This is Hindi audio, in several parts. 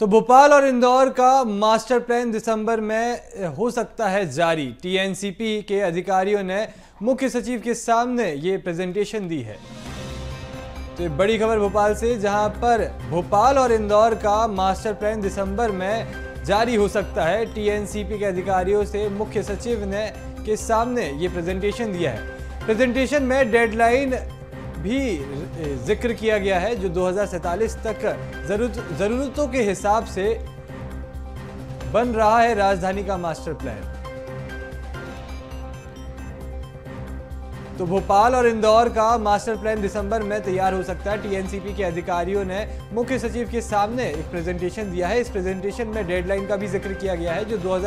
तो भोपाल और इंदौर का मास्टर प्लान दिसंबर में हो सकता है जारी। टीएनसीपी के अधिकारियों ने मुख्य सचिव के सामने ये प्रेजेंटेशन दी है। तो बड़ी खबर भोपाल से, जहाँ पर भोपाल और इंदौर का मास्टर प्लान दिसंबर में जारी हो सकता है। टीएनसीपी के अधिकारियों से मुख्य सचिव ने, के सामने ये प्रेजेंटेशन दिया है। प्रेजेंटेशन में डेडलाइन भी ज़िक्र किया गया है जो दो तक ज़रूरतों के हिसाब से बन रहा है राजधानी का मास्टर प्लान। तो भोपाल और इंदौर का मास्टर प्लान दिसंबर में तैयार हो सकता है। टीएनसीपी के अधिकारियों ने मुख्य सचिव के सामने एक प्रेजेंटेशन दिया है। इस प्रेजेंटेशन में डेडलाइन का भी ज़िक्र किया गया है, जो दो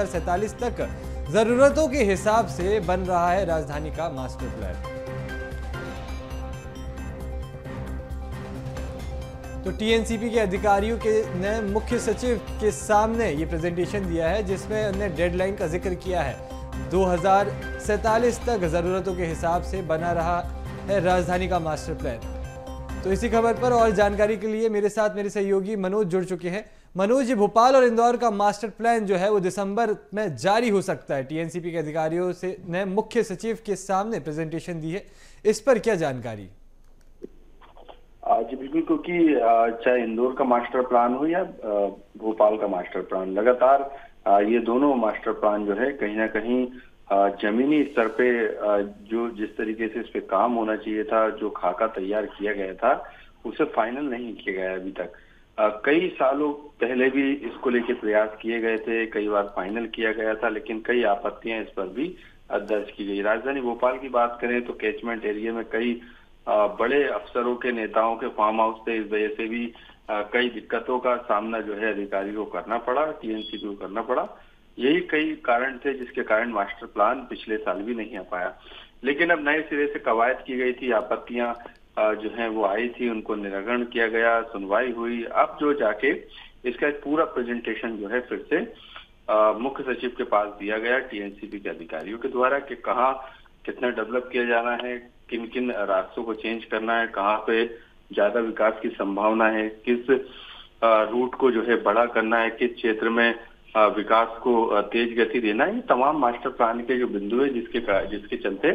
तक जरूरतों के हिसाब से बन रहा है राजधानी का मास्टर प्लान। तो टीएनसीपी के अधिकारियों के ने मुख्य सचिव के सामने ये प्रेजेंटेशन दिया है, जिसमें उन्होंने डेडलाइन का ज़िक्र किया है। दो हज़ार सैंतालीस तक ज़रूरतों के हिसाब से बना रहा है राजधानी का मास्टर प्लान तो इसी खबर पर और जानकारी के लिए मेरे साथ मेरे सहयोगी मनोज जुड़ चुके हैं। मनोज जी, भोपाल और इंदौर का मास्टर प्लान जो है वो दिसंबर में जारी हो सकता है। टीएनसीपी के अधिकारियों से ने मुख्य सचिव के सामने प्रेजेंटेशन दी है। इस पर क्या जानकारी? जी बिल्कुल, क्योंकि चाहे इंदौर का मास्टर प्लान हो या भोपाल का मास्टर प्लान, लगातार ये दोनों मास्टर प्लान जो है, कहीं ना कहीं जमीनी स्तर पे जो जिस तरीके से इस पे काम होना चाहिए था, जो खाका तैयार किया गया था, उसे फाइनल नहीं किया गया अभी तक। कई सालों पहले भी इसको लेके प्रयास किए गए थे, कई बार फाइनल किया गया था, लेकिन कई आपत्तियाँ इस पर भी दर्ज की गई। राजधानी भोपाल की बात करें तो कैचमेंट एरिया में कई बड़े अफसरों के, नेताओं के फार्म हाउस थे इस वजह से भी कई दिक्कतों का सामना जो है अधिकारी को करना पड़ा टीएनसी को करना पड़ा। यही कई कारण थे जिसके कारण मास्टर प्लान पिछले साल भी नहीं आ पाया। लेकिन अब नए सिरे से कवायद की गई थी, आपत्तियाँ जो है वो आई थी, उनको निराकरण किया गया, सुनवाई हुई। अब जो जाके इसका एक पूरा प्रेजेंटेशन जो है फिर से मुख्य सचिव के पास दिया गया टीएनसीपी के अधिकारियों के द्वारा कि कहा कितना डेवलप किया जाना है किन किन रास्तों को चेंज करना है, कहाँ पे ज़्यादा विकास की संभावना है, किस रूट को जो है बड़ा करना है, किस क्षेत्र में विकास को तेज गति देना है, ये तमाम मास्टर प्लान के जो बिंदु है जिसके जिसके चलते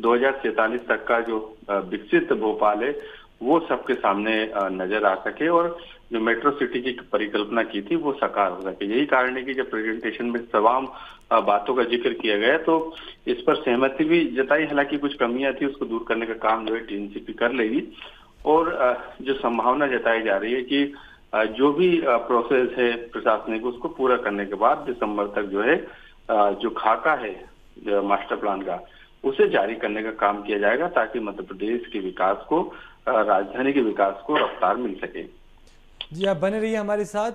दो तक का जो विकसित भोपाल है वो सबके सामने नज़र आ सके और जो मेट्रो सिटी की परिकल्पना की थी वो साकार हो सके। यही कारण है कि जब प्रेजेंटेशन में तमाम बातों का ज़िक्र किया गया तो इस पर सहमति भी जताई। हालाँकि कुछ कमियाँ थी, उसको दूर करने का काम जो है टीएनसीपी कर लेगी और जो संभावना जताई जा रही है कि जो भी प्रोसेस है प्रशासनिक, उसको पूरा करने के बाद दिसंबर तक जो है जो खाका है मास्टर प्लान का उसे जारी करने का काम किया जाएगा ताकि मध्य प्रदेश के विकास को राजधानी के विकास को रफ्तार मिल सके। जी, आप बने रहिए हमारे साथ।